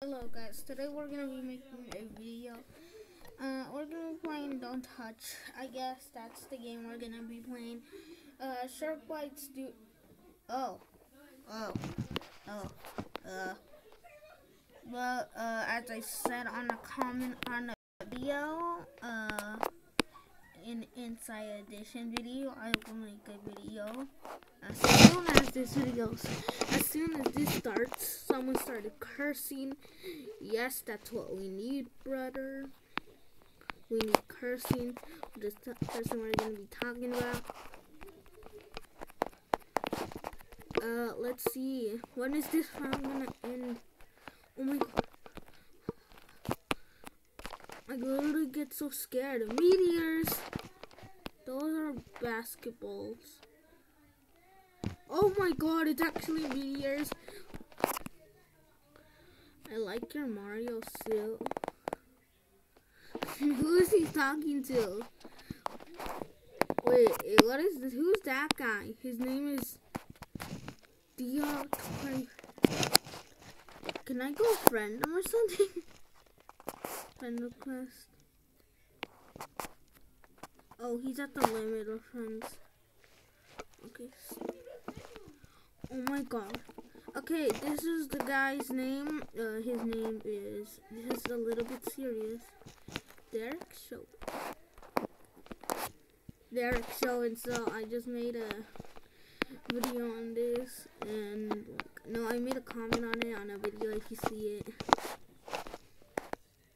Hello guys, today we're gonna be making a video. Uh, we're gonna be playing Don't Touch. I guess that's the game we're gonna be playing. Uh, Shark Bites do. Oh, oh, oh, uh. Well, uh, as I said on the comment on the video, uh, in Inside Edition video, I will make a video as soon as this video, as soon as this starts, someone started cursing. Yes, that's what we need, brother. We need cursing. This person we're gonna be talking about. Uh, let's see. When is this round gonna end? Oh my god. I literally get so scared. Of meteors! Those are basketballs. Oh my god, it's actually meteors. I like your Mario suit. Who is he talking to? Wait, what is this? Who's that guy? His name is Dio. Can I go friend or something? friend request. Oh, he's at the limit of friends. Okay. Oh my god. Okay, this is the guy's name. Uh, his name is, this is a little bit serious. Derek Show. Derek Show, and so I just made a video on this, and no, I made a comment on it on a video if you see it.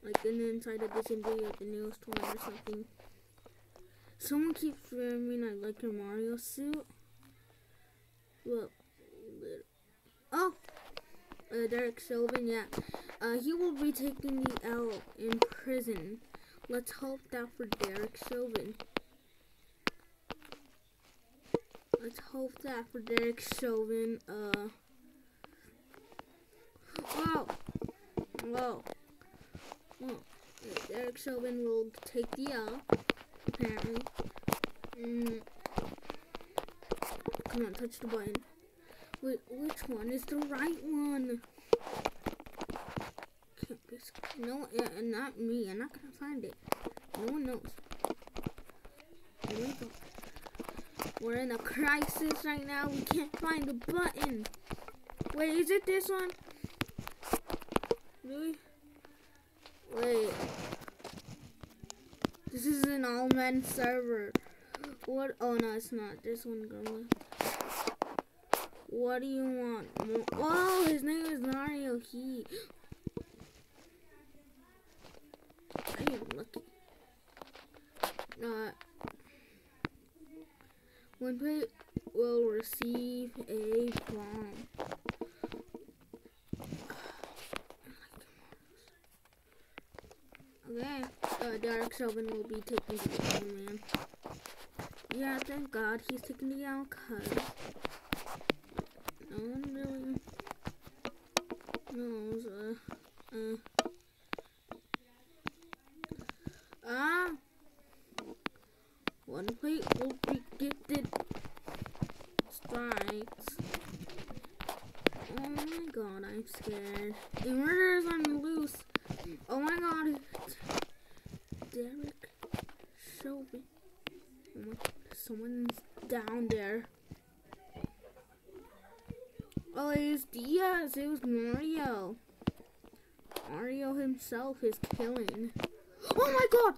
Like in the inside edition video the newest one or something. Someone keeps me I like your Mario suit. Well, oh, uh, Derek Chauvin, yeah. Uh, he will be taking the L in prison. Let's hope that for Derek Chauvin. Let's hope that for Derek Chauvin. Uh, wow, whoa, whoa. Derek Chauvin will take the L, apparently. Mm. Come on, touch the button. Wait, which one is the right one? Can't be no, yeah, not me. I'm not gonna find it. No one knows. We're in a crisis right now. We can't find the button. Wait, is it this one? Really? Wait. This all-men server. What? Oh no, it's not. This one, girl. What do you want? Oh, his name is Mario. He. I am lucky. Not. One plate will receive a bomb. Okay, uh, Derek Chauvin will be taking the man. Yeah, thank God he's taking the out cause no one really knows. Uh, uh. Ah! One plate will be gifted strikes. Oh my god, I'm scared. The murderers on the loose. Oh my god. Derek Chauvin. Oh my god, someone's down there. Oh, it was Diaz. It was Mario. Mario himself is killing. Oh my god!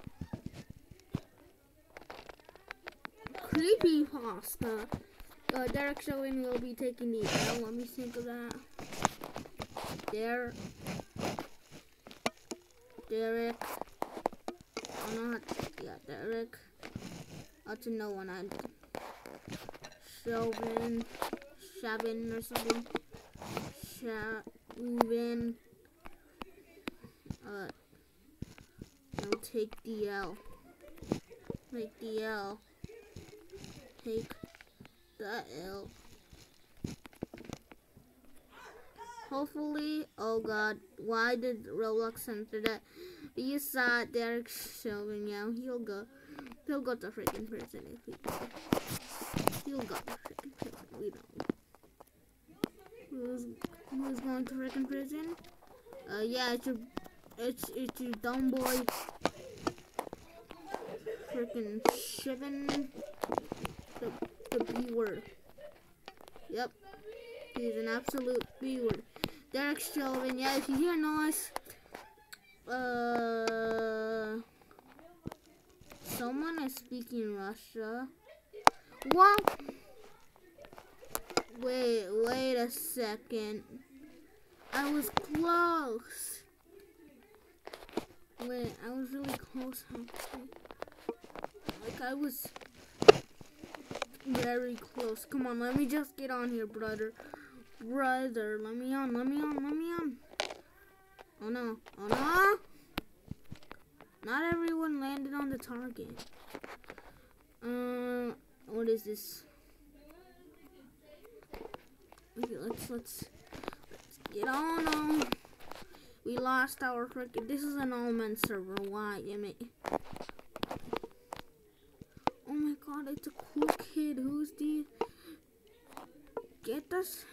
Creepy pasta. Uh, Derek Chauvin will be taking the L. Let me think of that. There. Derek. Oh, not. Yeah, Derek. That's a no one. I. Chauvin. Shavin or something. Shavin. Uh, I'll take the L. Take the L. Take the L. Hopefully, oh god, why did Roblox censor that? You saw Derek Chauvin yeah, he'll go, he'll go to freaking prison if he, he'll go to freaking prison, we don't who's who's going to freaking prison? Uh, yeah, it's your, it's, it's your dumb boy. Freaking shipping the, the B word. Yep. He's an absolute B word. Derek Chauvin, yeah, if you hear noise, uh, someone is speaking Russia. What? Wait, wait a second. I was close. Wait, I was really close. Like I was very close. Come on, let me just get on here, brother. Brother, let me on, let me on, let me on. Oh no, oh no! Not everyone landed on the target. Uh, what is this? Okay, let's let's let's get on them. We lost our cricket. This is an all-men server. Why, Jimmy? Oh my God, it's a cool kid. Who's the? Get us.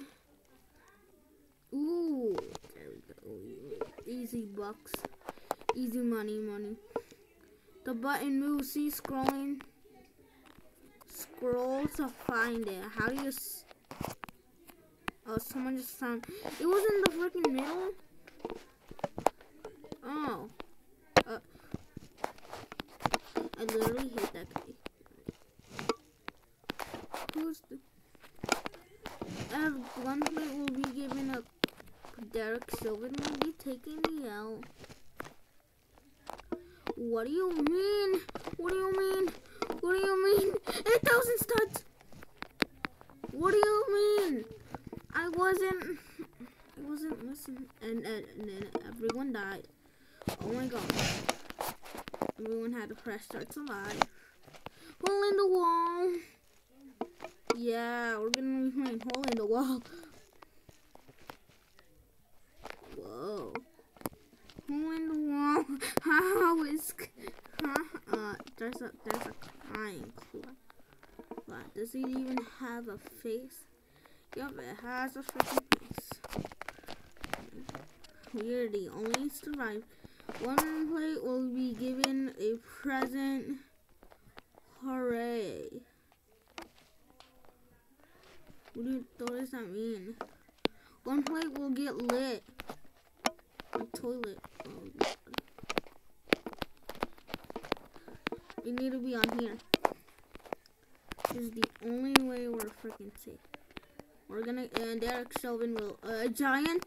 Ooh, there we go. Easy bucks. Easy money, money. The button moves. See, scrolling. Scroll to find it. How do you? Oh, someone just found. It was in the freaking middle. Oh. Uh, I literally hate that guy. Who's the? As gunplay will be given up. Derek Chauvin will be taking the L. What do you mean? What do you mean? What do you mean? 8,000 studs! What do you mean? I wasn't, I wasn't listening, and, and, and then everyone died. Oh my god. Everyone had to press start to live. Hole in the wall. Yeah, we're gonna be playing hole in the wall. Whoa. The wall. How is? Uh, there's a, there's a crying clap. Does he even have a face? Yep, it has a freaking face. We're the only survive. One plate will be given a present. Hooray. What, do, what does that mean? One plate will get lit. A toilet. We need to be on here. This is the only way we're freaking safe. We're gonna, and Derek Chauvin will, uh, a giant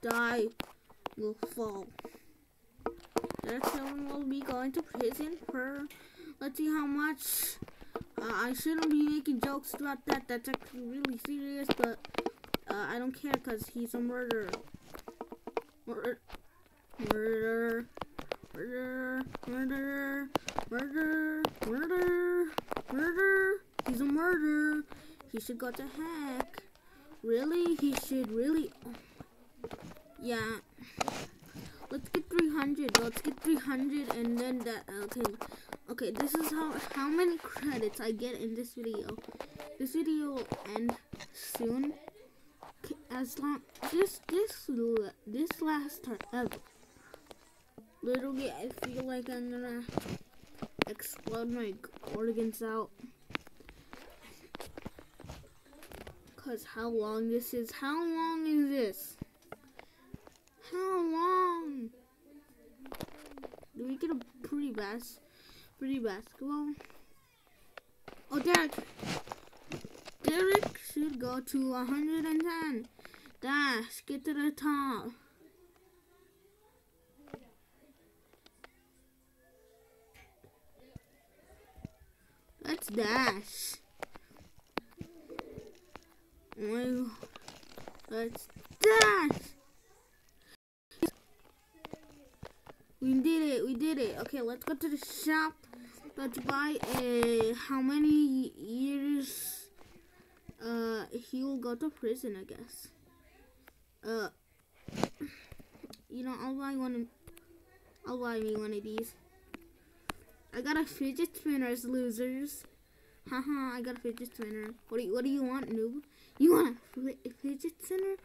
die will fall. Derek Chauvin will be going to prison for, let's see how much. Uh, I shouldn't be making jokes about that. That's actually really serious, but uh, I don't care because he's a murderer. Murder. Murder. Murder. Murder. Murder. Murder. Murder. He's a murderer. He should go to heck. Really? He should really. Oh. Yeah. Let's get 300. Let's get 300 and then that. Okay. Okay, this is how how many credits I get in this video. This video will end soon. As long this this this last ever. Literally, I feel like I'm gonna explode my organs out. Cause how long this is? How long is this? How long? Do we get a pretty bas pretty basketball? Oh, Derek. Derek should go to 110. Dash, get to the top. Let's dash. Let's dash. We did it. We did it. Okay, let's go to the shop. Let's buy a how many years uh he will go to prison, I guess. Uh you know, I'll buy one I'll buy me one of these. I got a fidget spinners, losers. Haha, I got a fidget spinner. What do you what do you want, noob? You want a fidget spinner?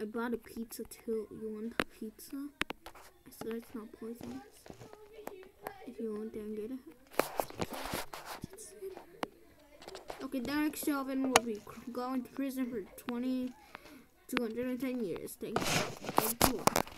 I bought a pizza too. You want a pizza? I said it's not poisonous. If you want, then get it. Okay, Derek Chauvin will be going to prison for 20, 210 years. Thank you. Thank you.